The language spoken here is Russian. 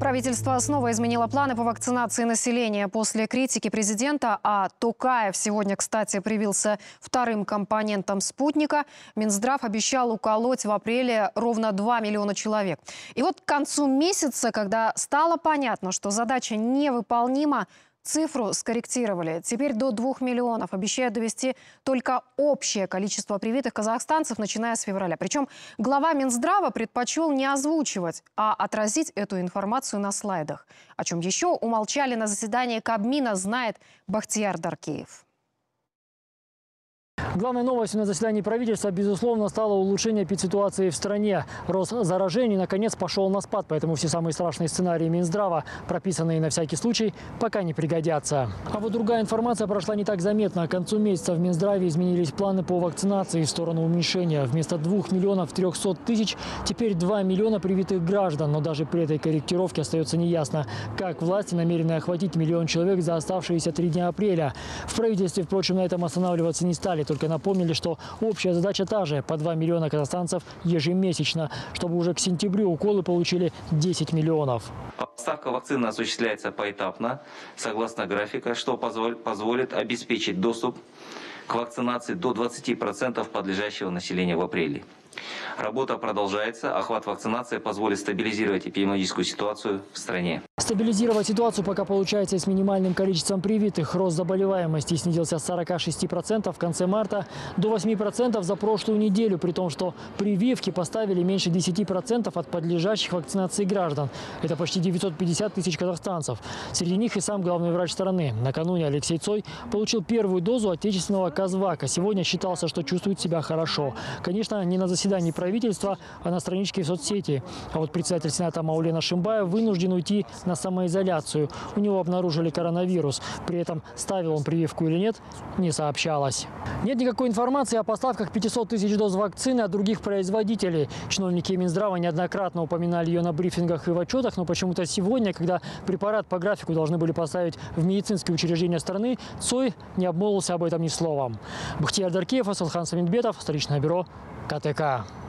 Правительство снова изменило планы по вакцинации населения после критики президента, а Токаев сегодня, кстати, привился вторым компонентом спутника. Минздрав обещал уколоть в апреле ровно 2 миллиона человек. И вот к концу месяца, когда стало понятно, что задача невыполнима, Цифру скорректировали. Теперь до 2 миллионов. Обещают довести только общее количество привитых казахстанцев, начиная с февраля. Причем глава Минздрава предпочел не озвучивать, а отразить эту информацию на слайдах. О чем еще умолчали на заседании Кабмина, знает Бахтияр Даркеев. Главной новостью на заседании правительства, безусловно, стало улучшение эпидситуации в стране. Рост заражений, наконец, пошел на спад, поэтому все самые страшные сценарии Минздрава, прописанные на всякий случай, пока не пригодятся. А вот другая информация прошла не так заметно. К концу месяца в Минздраве изменились планы по вакцинации в сторону уменьшения. Вместо 2 миллионов 300 тысяч теперь 2 миллиона привитых граждан. Но даже при этой корректировке остается неясно, как власти намерены охватить миллион человек за оставшиеся три дня апреля. В правительстве, впрочем, на этом останавливаться не стали только напомнили, что общая задача та же – по 2 миллиона казахстанцев ежемесячно, чтобы уже к сентябрю уколы получили 10 миллионов. Поставка вакцины осуществляется поэтапно, согласно графика, что позволит обеспечить доступ к вакцинации до 20% подлежащего населения в апреле. Работа продолжается. Охват вакцинации позволит стабилизировать эпидемиологическую ситуацию в стране. Стабилизировать ситуацию пока получается с минимальным количеством привитых. Рост заболеваемости снизился с 46% в конце марта до 8% за прошлую неделю, при том, что прививки поставили меньше 10% от подлежащих вакцинации граждан. Это почти 950 тысяч казахстанцев. Среди них и сам главный врач страны. Накануне Алексей Цой получил первую дозу отечественного Казвака. Сегодня считался, что чувствует себя хорошо. Конечно, не на заседании правительства, а на страничке в соцсети. А вот председатель Сената Маулена Шимбаев вынужден уйти на самоизоляцию. У него обнаружили коронавирус. При этом ставил он прививку или нет, не сообщалось. Нет никакой информации о поставках 500 тысяч доз вакцины от других производителей. Чиновники Минздрава неоднократно упоминали ее на брифингах и в отчетах, но почему-то сегодня, когда препарат по графику должны были поставить в медицинские учреждения страны, Цой не обмолвился об этом ни словом. Бахтияр Даркеев, Асалхан Саминбетов, столичное бюро КТК. Yeah.